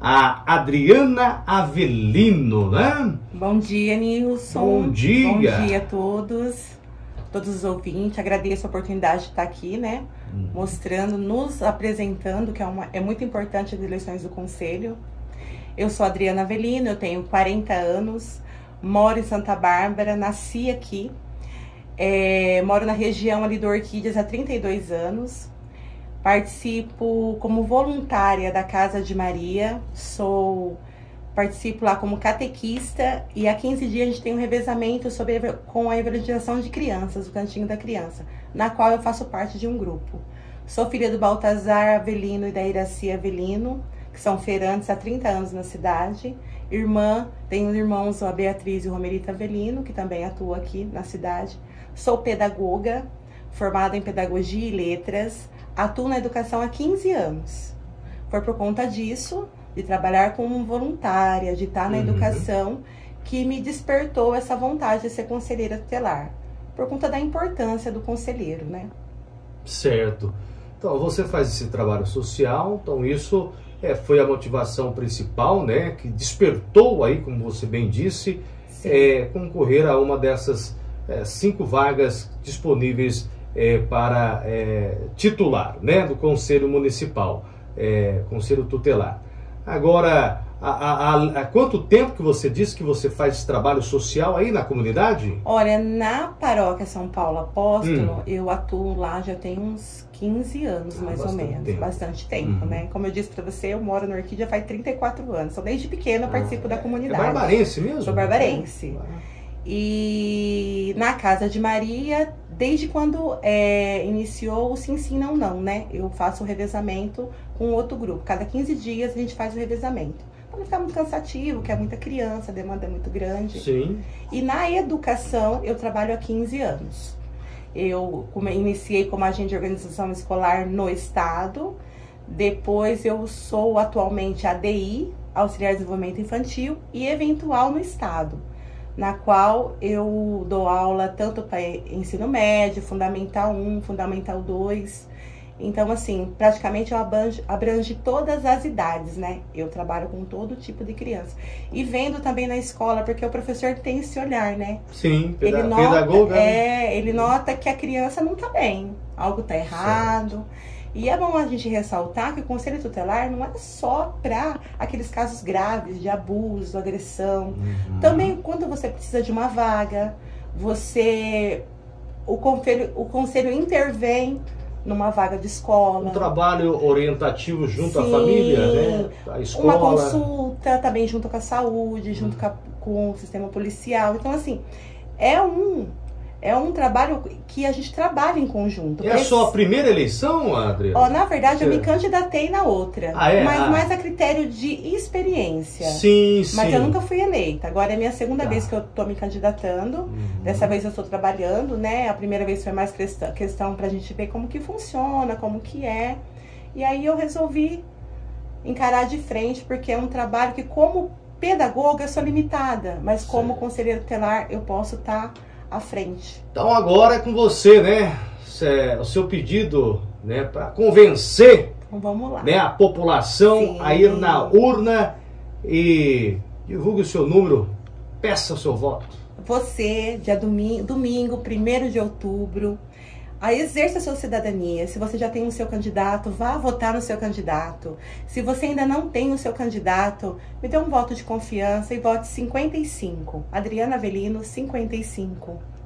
a Adriana Avelino, né? Bom dia, Nilson. Bom dia. Bom dia a todos, todos os ouvintes. Agradeço a oportunidade de estar aqui, né? Hum. Mostrando, nos apresentando, que é, uma, é muito importante as eleições do Conselho. Eu sou Adriana Avelino, eu tenho 40 anos, moro em Santa Bárbara, nasci aqui. É, moro na região ali do Orquídeas há 32 anos. Participo como voluntária da Casa de Maria, sou participo lá como catequista e há 15 dias a gente tem um revezamento sobre, com a evangelização de crianças, o Cantinho da Criança, na qual eu faço parte de um grupo. Sou filha do Baltazar Avelino e da Iracia Avelino, que são feirantes há 30 anos na cidade. Irmã, tenho irmãos, a Beatriz e o Romerita Avelino, que também atuam aqui na cidade. Sou pedagoga, formada em Pedagogia e Letras, atuo na educação há 15 anos. Foi por conta disso, de trabalhar como voluntária, de estar na uhum. educação, que me despertou essa vontade de ser conselheira tutelar. Por conta da importância do conselheiro, né? Certo. Então, você faz esse trabalho social, então isso é, foi a motivação principal, né? Que despertou aí, como você bem disse, é, concorrer a uma dessas é, cinco vagas disponíveis é, para é, titular né, do Conselho Municipal, é, Conselho Tutelar. Agora, há, há, há, quanto tempo que você disse que você faz esse trabalho social aí na comunidade? Olha, na paróquia São Paulo Apóstolo, hum. eu atuo lá já tem uns 15 anos, ah, mais ou menos. Tempo. Bastante tempo, uhum. né? Como eu disse para você, eu moro no Orquídea faz 34 anos. Então, desde pequena eu participo ah, da comunidade. É barbarense mesmo? Sou barbarense. Ah. E na Casa de Maria desde quando é, iniciou o Sim Sim Não Não, né? Eu faço o revezamento com outro grupo. Cada 15 dias a gente faz o revezamento. Para não ficar muito cansativo, que é muita criança, a demanda é muito grande. Sim. E na educação eu trabalho há 15 anos. Eu iniciei como agente de organização escolar no estado. Depois eu sou atualmente ADI, auxiliar de desenvolvimento infantil, e eventual no estado na qual eu dou aula tanto para ensino médio, fundamental 1, fundamental 2. Então, assim, praticamente eu abrange, abrange todas as idades, né? Eu trabalho com todo tipo de criança. E vendo também na escola, porque o professor tem esse olhar, né? Sim, ele nota, pedagoga. Né? É, ele nota que a criança não tá bem, algo tá errado. Certo. E é bom a gente ressaltar que o conselho tutelar não é só para aqueles casos graves de abuso, agressão. Uhum. Também quando você precisa de uma vaga, você o conselho, o conselho intervém numa vaga de escola. Um trabalho orientativo junto Sim, à família, né? A escola. Uma consulta também junto com a saúde, junto com, a, com o sistema policial. Então, assim, é um é um trabalho que a gente trabalha em conjunto. É a sua primeira eleição, Adriana? Oh, na verdade, Você... eu me candidatei na outra. Ah, é? Mas ah. mais a critério de experiência. Sim, sim. Mas eu nunca fui eleita. Agora é a minha segunda tá. vez que eu estou me candidatando. Uhum. Dessa vez eu estou trabalhando, né? A primeira vez foi mais questão, questão para a gente ver como que funciona, como que é. E aí eu resolvi encarar de frente, porque é um trabalho que, como pedagoga, eu sou limitada. Mas como certo. conselheiro tutelar, eu posso estar... Tá à frente. Então agora é com você, né? O seu pedido, né, para convencer então, vamos lá. Né, a população Sim. a ir na urna e divulgue o seu número, peça o seu voto. Você, dia domingo, domingo 1 de outubro, a exerça a sua cidadania. Se você já tem o seu candidato, vá votar no seu candidato. Se você ainda não tem o seu candidato, me dê um voto de confiança e vote 55. Adriana Avelino, 55.